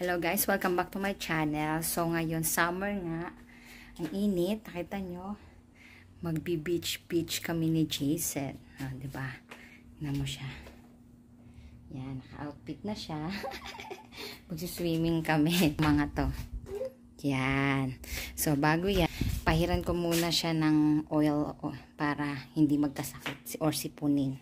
Hello guys, welcome back to my channel. So ngayon, summer nga. Ang init, nakita nyo. Magbi-beach-beach kami ni Jason. Ah, ba? Diba? Tignan mo siya. Yan, naka-outfit na siya. Magsiswimming kami. Mga to. Yan. So, bago yan, pahiran ko muna siya ng oil oh, para hindi magkasakit or sipunin.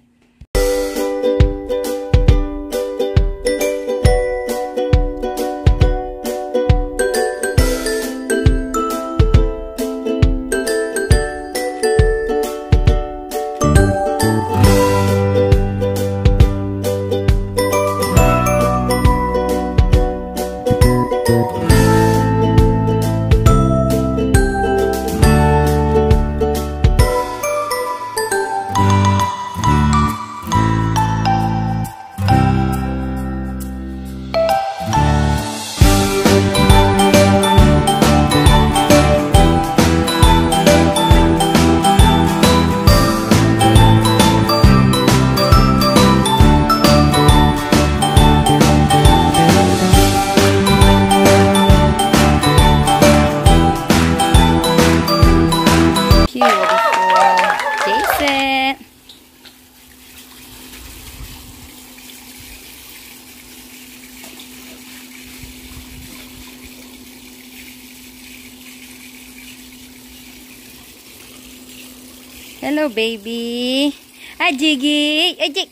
Hello, baby. Hi, Jiggy. Hey, Jig.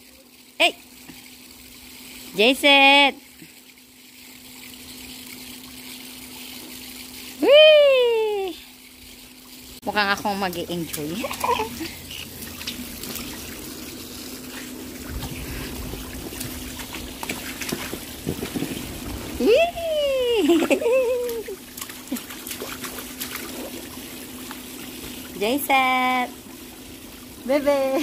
Hey. Jason. Whee! Mukhang akong mag-enjoy. Jason. Bebe!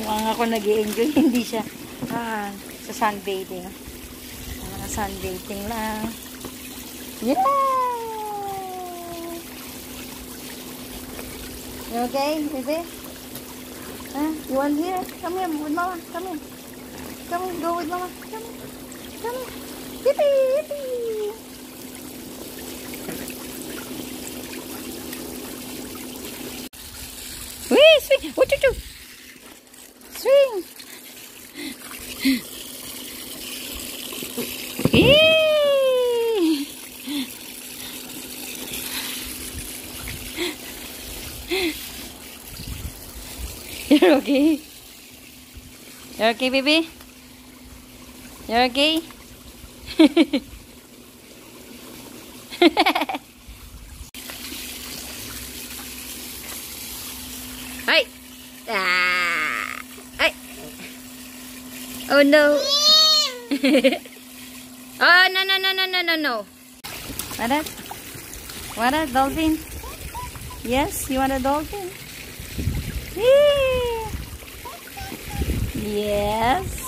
Mukhang ako nag enjoy hindi siya. Ah, sa sunbathing. Mga sunbathing lang. Yeah! You okay, bebe? Huh? You want here? Come here with mama. Come here. Come here, go with mama. Come here. Come here. Yippee! Yippee! You're okay? You're okay, baby? You're okay? Ay! Ah! Ay! Oh no! oh no no no no no no no! What a what a dolphin? Yes, you want a dolphin? Yes.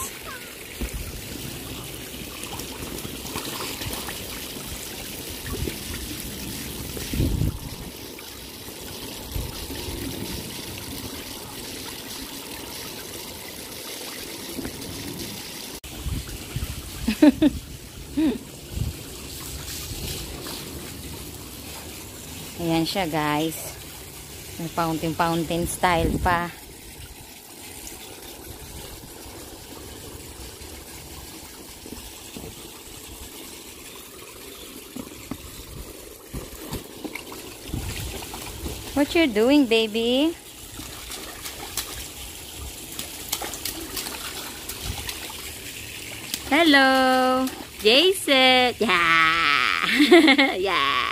siya guys. May fountain fountain style pa. What you doing, baby? Hello, Jason. Yeah, yeah.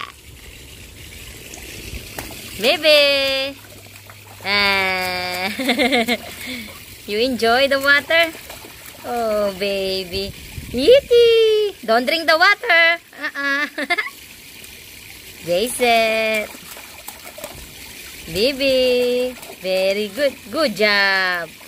Baby. Ah. you enjoy the water? Oh, baby. Yiti. Don't drink the water. Uh-uh. Jason. Baby. Very good. Good job.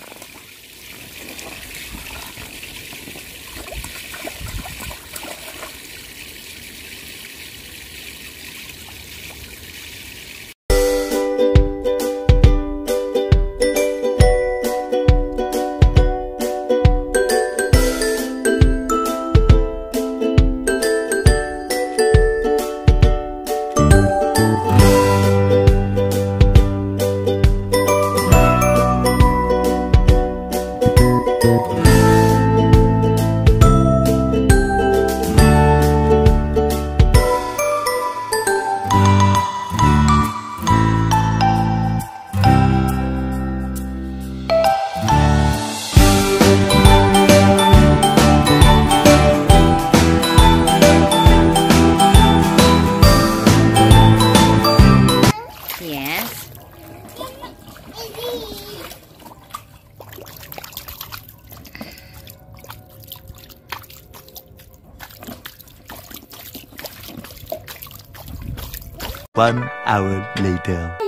One hour later.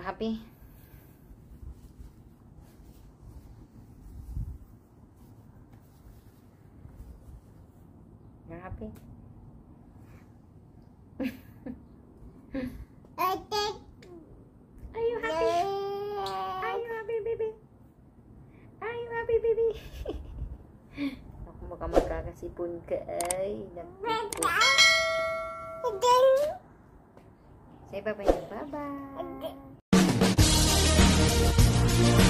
terlalu happy you're happy I think are you happy. Are you happy baby are you happy baby aku mau kamu kasih pun ke eh, Say bye bye. Bye bye. Thank you.